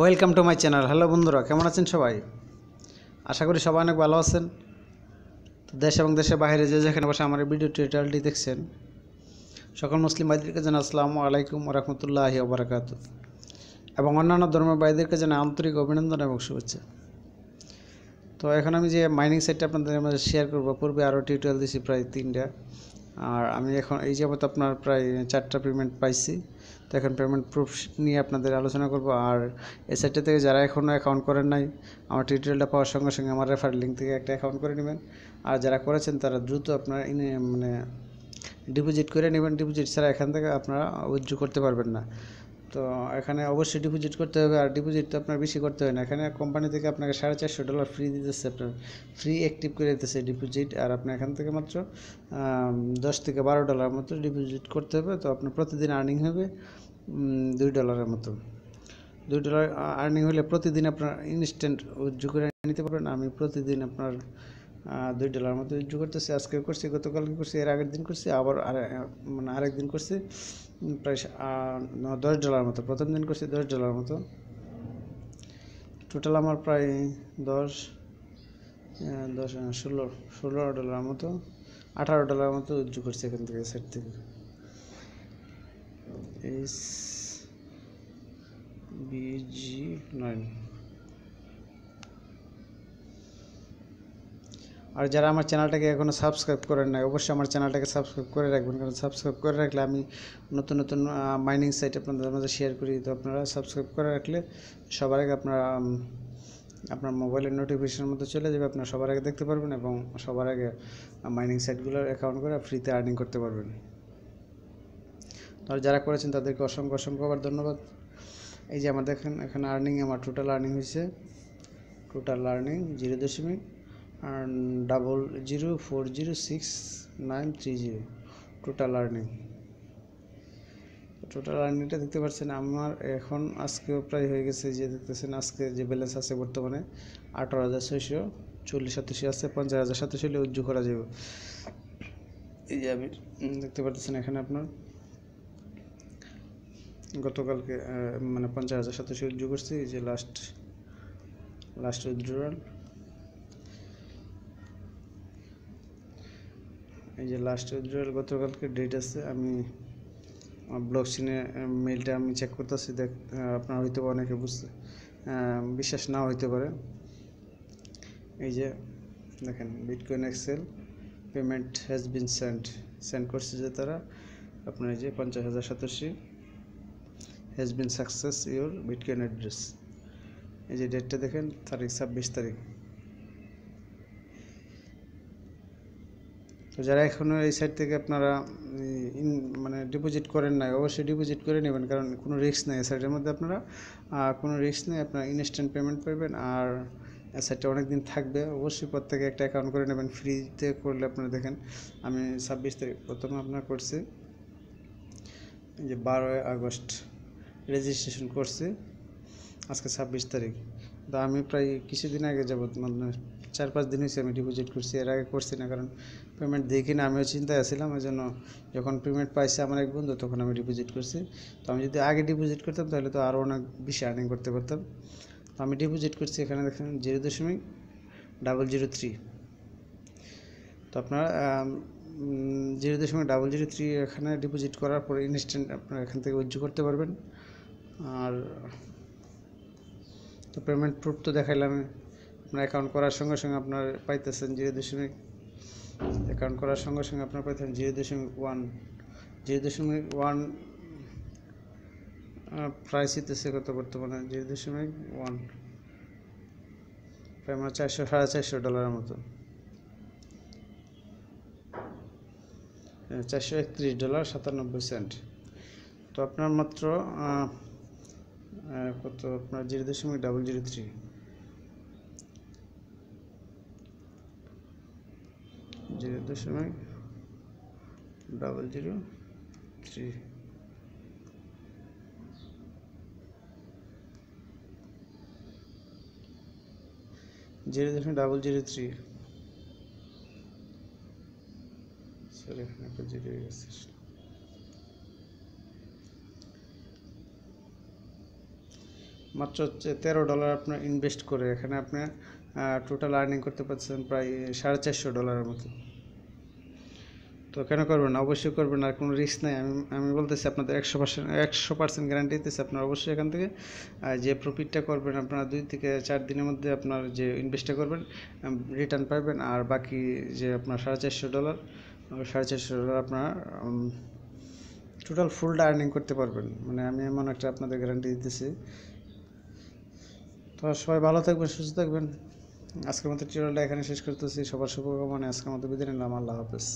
Welcome to my channel hello বন্ধুরা, কেমন আছেন সবাই? আশা করি সবাই অনেক ভালো আছেন। তো দেশ এবং দেশের বাইরে যে যেখানে বসে আমার ভিডিও টিউটোরিয়ালটি দেখছেন, সকল মুসলিম ভাইদেরকে জানাই আসসালামু আলাইকুম রহমতুল্লাহি ওবরাকাত এবং অন্যান্য ধর্মের ভাইদেরকে জানাই আন্তরিক অভিনন্দন এবং শুভেচ্ছা। তো এখন আমি যে মাইনিং সাইটটা আপনাদের মাঝে শেয়ার করব, পূর্বে আরও টিউটোরিয়াল দিয়েছি প্রায় তিনটা। আর আমি এখন এই যাবত আপনার প্রায় চারটা পেমেন্ট পাইছি। তো এখন পেমেন্ট প্রুফ নিয়ে আপনাদের আলোচনা করব। আর এই সাইটটা থেকে যারা এখনও অ্যাকাউন্ট করেন নাই, আমার টিউটোরিয়ালটা পাওয়ার সঙ্গে সঙ্গে আমার রেফার লিঙ্ক থেকে একটা অ্যাকাউন্ট করে নেবেন। আর যারা করেছেন, তারা দ্রুত আপনার মানে ডিপোজিট করে নেবেন। ডিপোজিট ছাড়া এখান থেকে আপনারা উইথড্র করতে পারবেন না। তো এখানে অবশ্যই ডিপোজিট করতে হবে, আর ডিপোজিট তো আপনার বেশি করতে হয় না। এখানে কোম্পানি থেকে আপনাকে সাড়ে চারশো ডলার ফ্রি দিতেছে আপনার ফ্রি অ্যাক্টিভ করে দিতেছে ডিপোজিট আর আপনি এখান থেকে মাত্র দশ থেকে বারো ডলার মতো ডিপোজিট করতে হবে। তো আপনার প্রতিদিন আর্নিং হবে দুই ডলারের মতো। দুই ডলার আর্নিং হলে প্রতিদিন আপনার ইনস্ট্যান্ট উজ্জু করে নিতে পারবেন। আমি প্রতিদিন আপনার দুই ডলার মতো উজ্জু করতেছি। আজকে করছি, গতকালকে করছি, এর আগের দিন করছি, আবার আর মানে আরেক দিন করছি। প্রায় দশ ডলার মতো, প্রথম দিন করছি দশ ডলার মতো। টোটাল আমার প্রায় দশ দশ ষোলো ষোলো ডলার মতো, আঠারো ডলার মতো উজ্জু করছি এখান থেকে সেট থেকে। বিজি নাইন আর যারা আমার চ্যানেলটাকে এখনও সাবস্ক্রাইব করেন নাই, অবশ্যই আমার চ্যানেলটাকে সাবস্ক্রাইব করে রাখবেন। কারণ সাবস্ক্রাইব করে রাখলে আমি নতুন নতুন মাইনিং সাইট আপনাদের মাঝে শেয়ার করি। তো আপনারা সাবস্ক্রাইব করে রাখলে সবার আগে আপনারা আপনার মোবাইলের নোটিফিকেশনের মধ্যে চলে যাবে। আপনারা সবার আগে দেখতে পারবেন এবং সবার আগে মাইনিং সাইটগুলোর অ্যাকাউন্ট করে ফ্রিতে আর্নিং করতে পারবেন। আর যারা করেছেন তাদেরকে অসংখ্য অসংখ্য আবার ধন্যবাদ। এই যে আমার দেখেন, এখানে আর্নিং আমার টোটাল আর্নিং হয়েছে। টোটাল আর্নিং জিরো দশমিক double zero four zero six nine three zero total earning total আর্নিংটা দেখতে পাচ্ছেন, আমার এখন আজকেও প্রায় হয়ে গেছে যে দেখতেছেন আজকে যে ব্যালেন্স আছে বর্তমানে আঠারো হাজার ছয়শো চল্লিশ সাতাশি আছে, পঞ্চাশ হাজার সাতাশি হলে উজ্জু করা যাবে। এই যে আমি দেখতে পাচ্ছেন এখানে আপনার গতকালকে মানে পঞ্চাশ হাজার সাতাশি উজ্জু করছি, এই যে লাস্ট লাস্ট উইথড্রয়াল এই যে লাস্ট উইথড্রয়াল গতকালকে ডেট আছে, আমি ব্লগ সিনে মেলটা আমি চেক করতেছি, দেখ আপনার হয়তো অনেকে বুঝতে বিশ্বাস নাও হইতে পারে। এই যে, দেখেন bitcoin excel payment has been send send করছে যে তারা, আপনার এই যে পঞ্চাশ হাজার সাতাশি has been success your bitcoin address এই যে ডেটটা দেখেন, তারিখ ছাব্বিশ তারিখ। তো যারা এখনও এই সাইড থেকে আপনারা মানে ডিপোজিট করেন নাই, অবশ্যই ডিপোজিট করে নেবেন, কারণ কোনো রিস্ক নেই এই সাইডের মধ্যে আপনারা। কোনো রিস্ক নেই, আপনারা ইনস্ট্যান্ট পেমেন্ট পাবেন আর এই সাইডটা অনেক দিন থাকবে। অবশ্যই প্রত্যেকে একটা অ্যাকাউন্ট করে নেবেন ফ্রিতে করলে আপনারা দেখেন, আমি ছাব্বিশ তারিখ প্রথমে আপনার করছি যে বারোই আগস্ট রেজিস্ট্রেশন করছি, আজকে ছাব্বিশ তারিখ। তো আমি প্রায় কিছুদিন আগে যাব মানে চার পাঁচ দিন হয়েছে আমি ডিপোজিট করছি, এর আগে করছি না, কারণ পেমেন্ট দেখি না, আমিও চিন্তায় আছিলাম ওই জন্য যখন পেমেন্ট পাইছে আমার এক বন্ধু, তখন আমি ডিপোজিট করছি। তো আমি যদি আগে ডিপোজিট করতাম, তাহলে তো আরও অনেক বেশি আর্নিং করতে পারতাম। তো আমি ডিপোজিট করছি এখানে দেখেন জিরো দশমিক ডাবল জিরো থ্রি তো আপনারা জিরো দশমিক ডাবল জিরো থ্রি এখানে ডিপোজিট করার পরে ইনস্ট্যান্ট আপনারা এখান থেকে উজ্জ্ব করতে পারবেন। আর তো পেমেন্ট প্রুফ তো দেখাইলাম আপনার অ্যাকাউন্ট করার সঙ্গে সঙ্গে আপনার পাইতেছেন জিরো দশমিক অ্যাকাউন্ট করার সঙ্গে সঙ্গে আপনার পাইতেছেন জিরো দশমিক ওয়ান জিরো দশমিক ওয়ান প্রাইস হইতেছে কত বর্তমানে? জিরো দশমিক ওয়ান প্রায় আমার চারশো, সাড়ে চারশো ডলারের মতো। চারশো একত্রিশ ডলার সাতানব্বই সেন্ট তো আপনার মাত্র কত? আপনার জিরো দশমিক ডাবল জিরো থ্রি জিরো দশমিক ডাবল জিরো থ্রি জিরো দশমিক ডাবল জিরো থ্রি সরি এখানে একটা জিরো গেছে। মাত্র হচ্ছে তেরো ডলার আপনার ইনভেস্ট করে। এখানে আপনি টোটাল আর্নিং করতে পারছেন প্রায় সাড়ে চারশো ডলারের মতো। তো কেন করবেন অবশ্যই করবেন আর কোনো রিস্ক নেই। আমি আমি বলতেছি আপনাদের একশো পার্সেন্ট একশো পার্সেন্ট গ্যারান্টি দিতেছি আপনারা অবশ্যই এখান থেকে। যে প্রফিটটা করবেন আপনারা দুই থেকে চার দিনের মধ্যে আপনার যে ইনভেস্টটা করবেন রিটার্ন পাবেন আর বাকি যে আপনার সাড়ে চারশো ডলার সাড়ে চারশো ডলার আপনার টোটাল ফুলটা আর্নিং করতে পারবেন। মানে আমি এমন একটা আপনাদের গ্যারান্টি দিতেছি। তো সবাই ভালো থাকবেন, সুস্থ থাকবেন। আজকের মতো টিউটোরিয়ালটা এখানে শেষ করতেছি। সবার শুভকামনা। আজকের মতো বিদায় নিলাম। আল্লাহ হাফেজ।